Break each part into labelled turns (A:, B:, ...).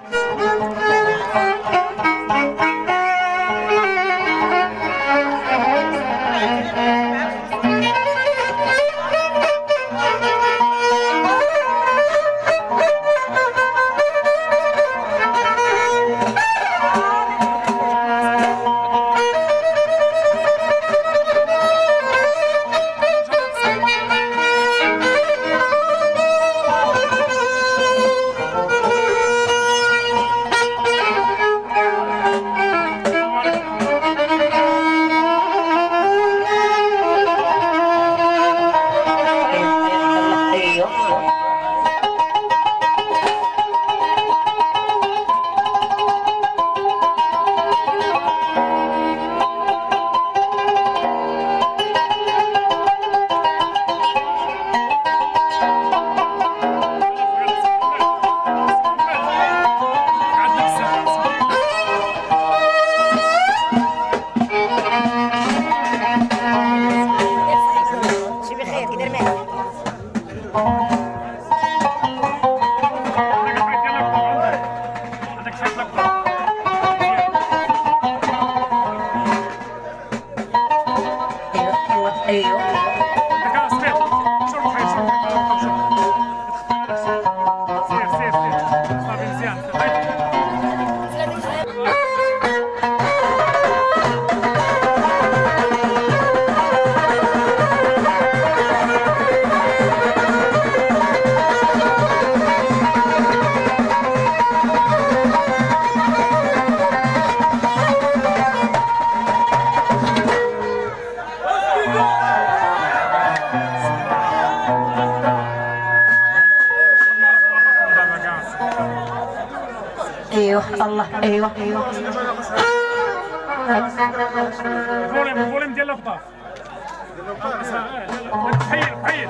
A: Música أيوه. أيوه الفوليوم
B: الفوليوم ديال الابطال تحيل تحيل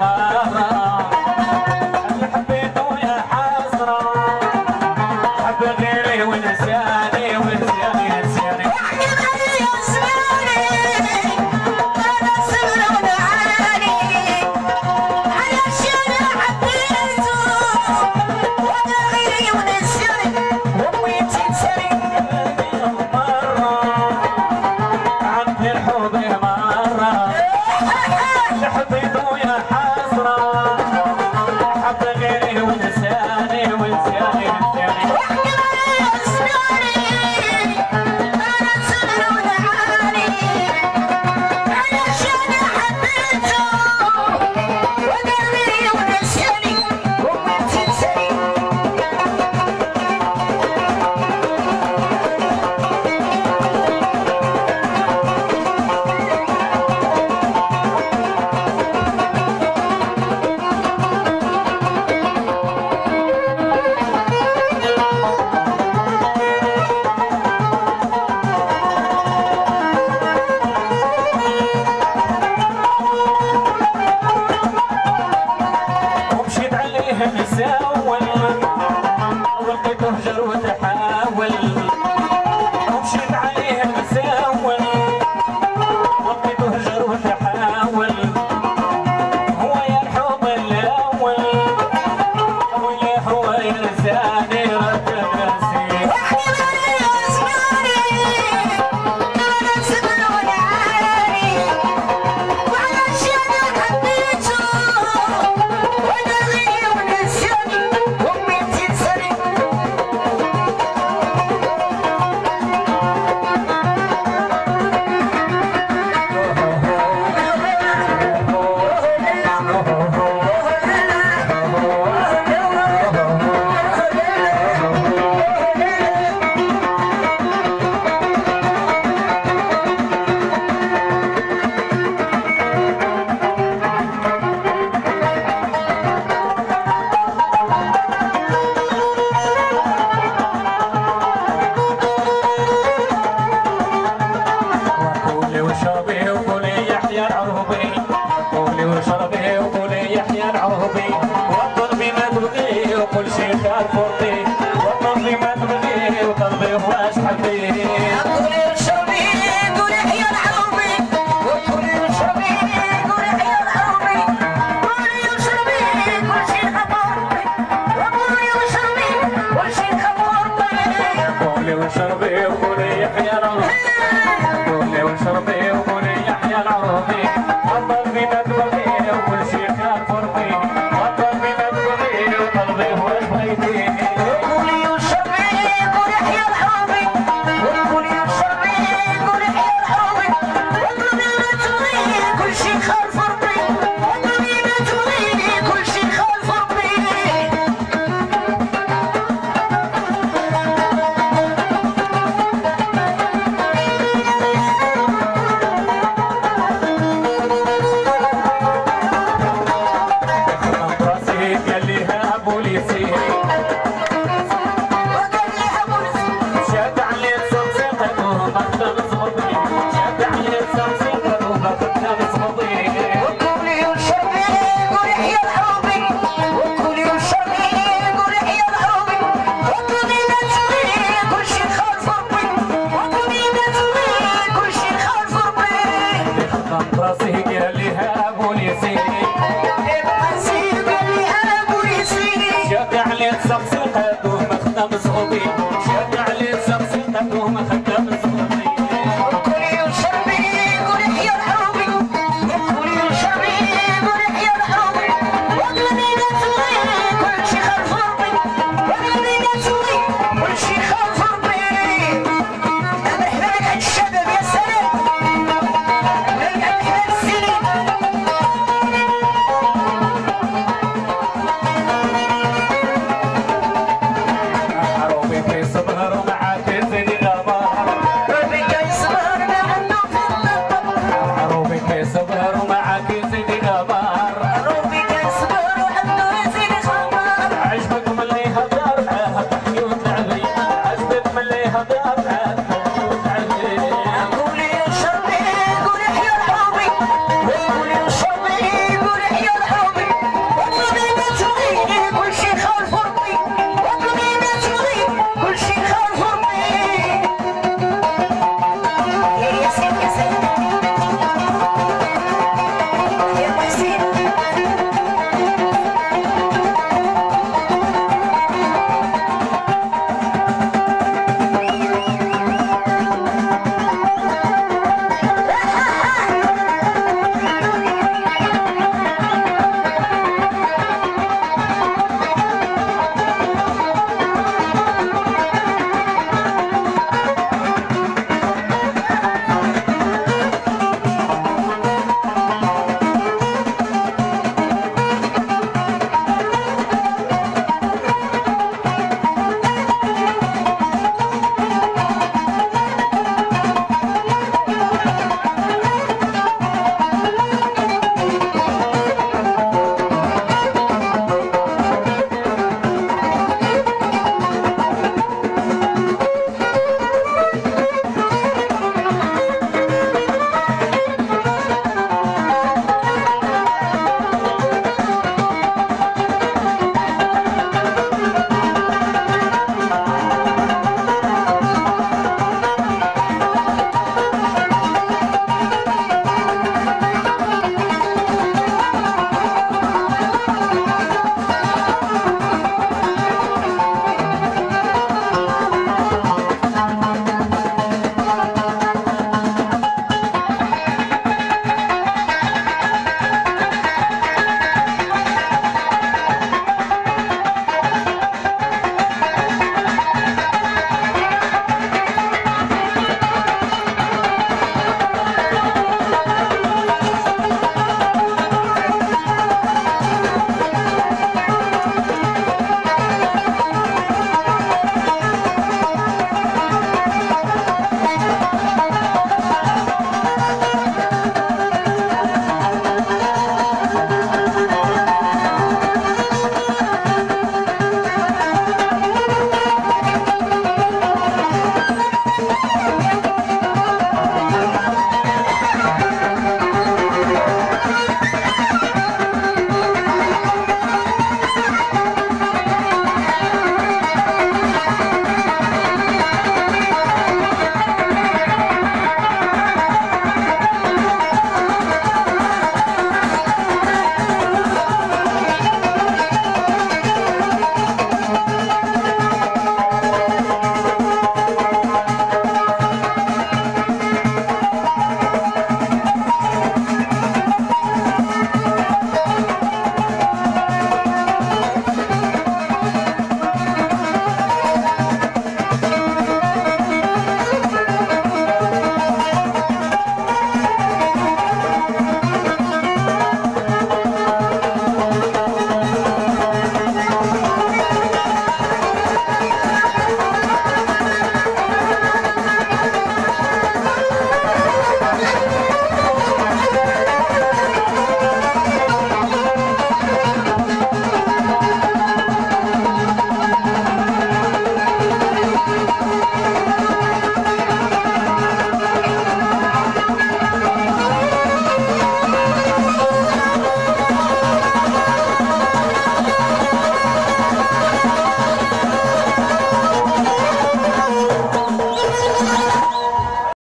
C: غرامه وشربي وقولي يحيى العربي. قولي وشربي وقولي يحيى العربي. وقلبي ما تبغي وقول شيخ الفرقي. وقلبي ما تبغي وقلبي واش حبي Shut up. Something I do, but I'm so big.